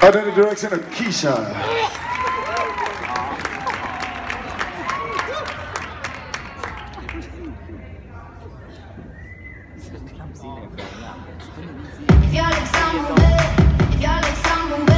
Under the direction of Keyshawn. If y'all like some if y'all like some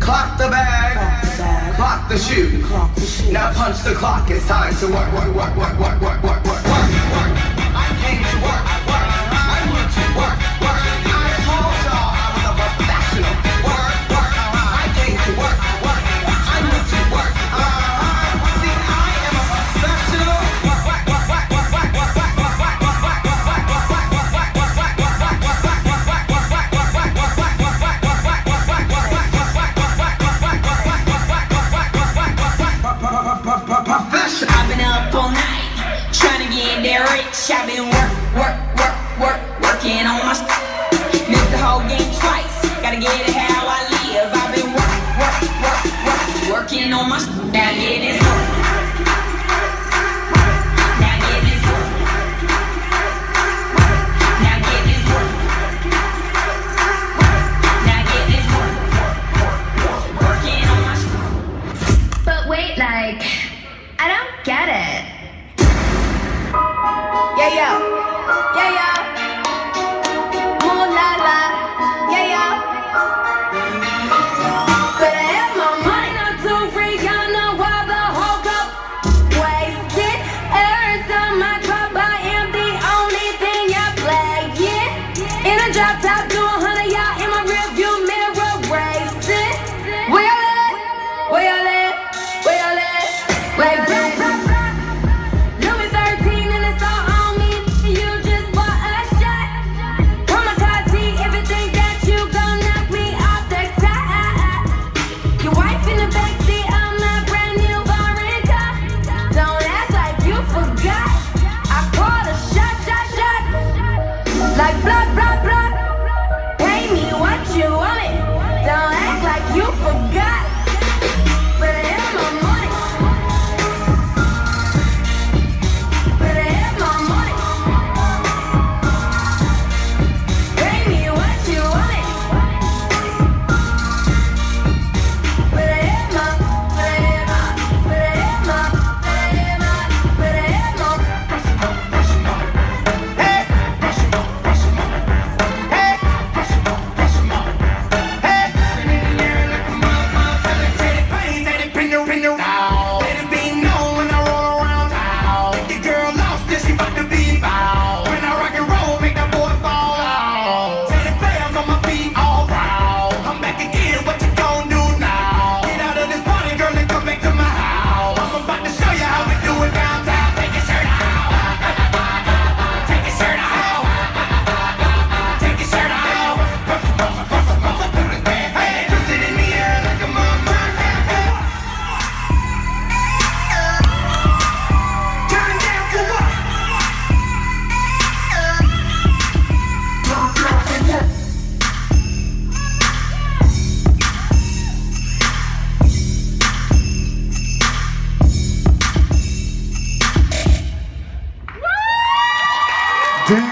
Clock the bag. Clock the, shoe. Clock the shoe. Now punch the clock. It's time to work, work, work, work, work, work, work, work, work, work. like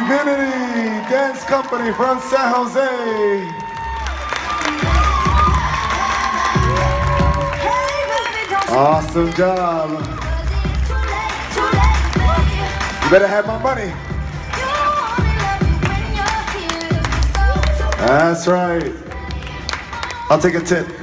Divinity Dance Company from San Jose. Awesome job. You better have my money. That's right. I'll take a tip.